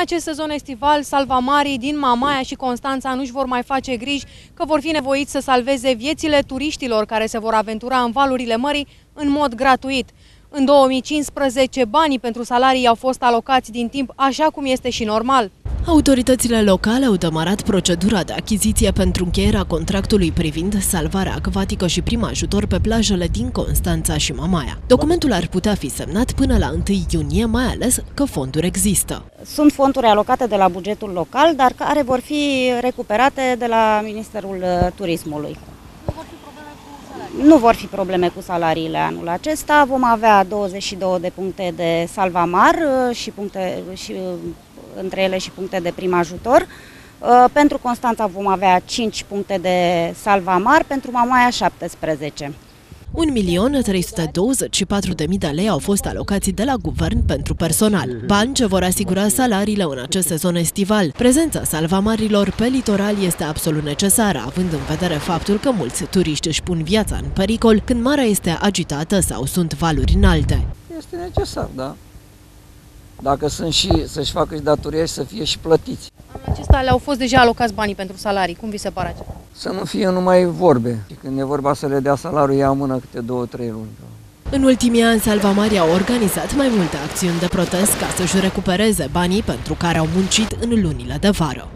acest sezon estival, salvamarii din Mamaia și Constanța nu-și vor mai face griji că vor fi nevoiți să salveze viețile turiștilor care se vor aventura în valurile mării în mod gratuit. În 2015, banii pentru salarii au fost alocați din timp așa cum este și normal. Autoritățile locale au demarat procedura de achiziție pentru încheierea contractului privind salvarea acvatică și prim ajutor pe plajele din Constanța și Mamaia. Documentul ar putea fi semnat până la 1 iunie, mai ales că fonduri există. Sunt fonduri alocate de la bugetul local, dar care vor fi recuperate de la Ministerul uh, Turismului. Nu vor fi probleme cu salariile anul acesta. Vom avea 22 de puncte de salvamar uh, și, puncte, și uh, între ele și puncte de prim ajutor. Pentru Constanța vom avea 5 puncte de salvamar, pentru Mamaia 17. 1.324.000 de lei au fost alocați de la guvern pentru personal. Bani ce vor asigura salariile în acest sezon estival. Prezența salvamarilor pe litoral este absolut necesară, având în vedere faptul că mulți turiști își pun viața în pericol când marea este agitată sau sunt valuri înalte. Este necesar, da. Dacă sunt și să-și facă și datoria și să fie și plătiți. Anul acesta le-au fost deja alocați banii pentru salarii. Cum vi se pare acesta? Să nu fie numai vorbe. Când e vorba să le dea salariul, ia mână câte două, trei luni. În ultimii ani, Salvamari a organizat mai multe acțiuni de protest ca să-și recupereze banii pentru care au muncit în lunile de vară.